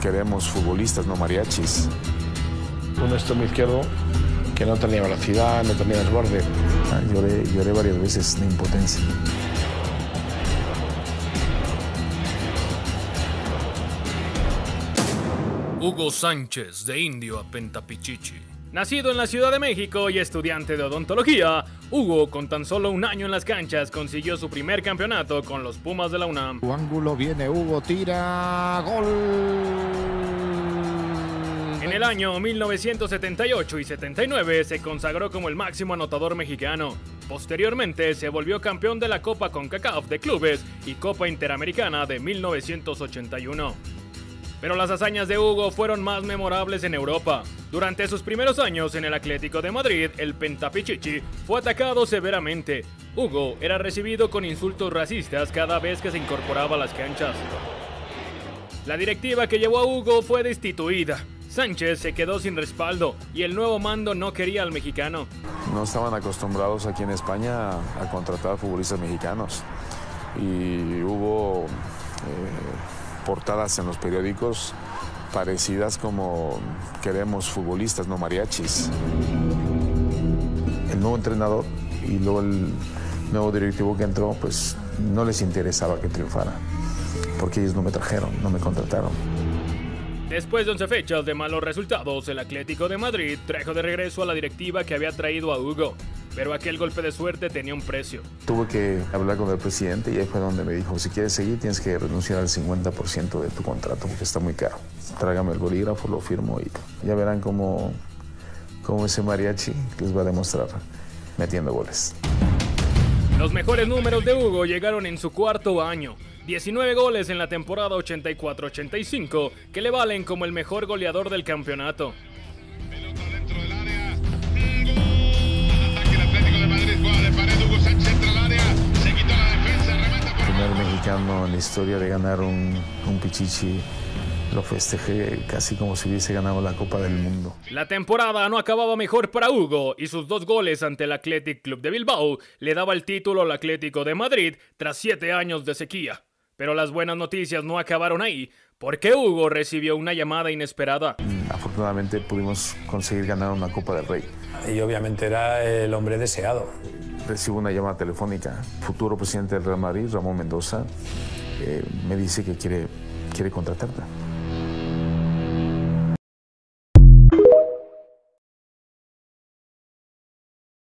queremos futbolistas, no mariachis. Un extremo izquierdo que no tenía velocidad, no tenía desborde. Ah, lloré, lloré varias veces de impotencia. Hugo Sánchez, de Indio a Pentapichichi. Nacido en la Ciudad de México y estudiante de odontología, Hugo, con tan solo un año en las canchas, consiguió su primer campeonato con los Pumas de la UNAM. Su ángulo viene Hugo, tira, gol. En el año 1978 y 79 se consagró como el máximo anotador mexicano. Posteriormente se volvió campeón de la Copa CONCACAF de clubes y Copa Interamericana de 1981. Pero las hazañas de Hugo fueron más memorables en Europa. Durante sus primeros años en el Atlético de Madrid, el Pentapichichi fue atacado severamente. Hugo era recibido con insultos racistas cada vez que se incorporaba a las canchas. La directiva que llevó a Hugo fue destituida. Sánchez se quedó sin respaldo y el nuevo mando no quería al mexicano. No estaban acostumbrados aquí en España a contratar futbolistas mexicanos. Y hubo eh, portadas en los periódicos parecidas como queremos futbolistas, no mariachis. El nuevo entrenador y luego el nuevo directivo que entró, pues no les interesaba que triunfara, porque ellos no me trajeron, no me contrataron. Después de 11 fechas de malos resultados, el Atlético de Madrid trajo de regreso a la directiva que había traído a Hugo. Pero aquel golpe de suerte tenía un precio. Tuve que hablar con el presidente y ahí fue donde me dijo, si quieres seguir tienes que renunciar al 50% de tu contrato porque está muy caro. Trágame el bolígrafo, lo firmo y ya verán cómo, cómo ese mariachi les va a demostrar metiendo goles. Los mejores números de Hugo llegaron en su cuarto año. 19 goles en la temporada 84-85 que le valen como el mejor goleador del campeonato. Mexicano en la historia de ganar un, un pichichi. Lo festejé casi como si hubiese ganado la Copa del Mundo. La temporada no acababa mejor para Hugo y sus dos goles ante el Athletic Club de Bilbao le daba el título al Atlético de Madrid tras siete años de sequía. Pero las buenas noticias no acabaron ahí, porque Hugo recibió una llamada inesperada. Afortunadamente pudimos conseguir ganar una Copa del Rey. Y obviamente era el hombre deseado. Recibo una llamada telefónica. Futuro presidente del Real Madrid, Ramón Mendoza, eh, me dice que quiere, quiere contratarte.